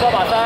Có bà.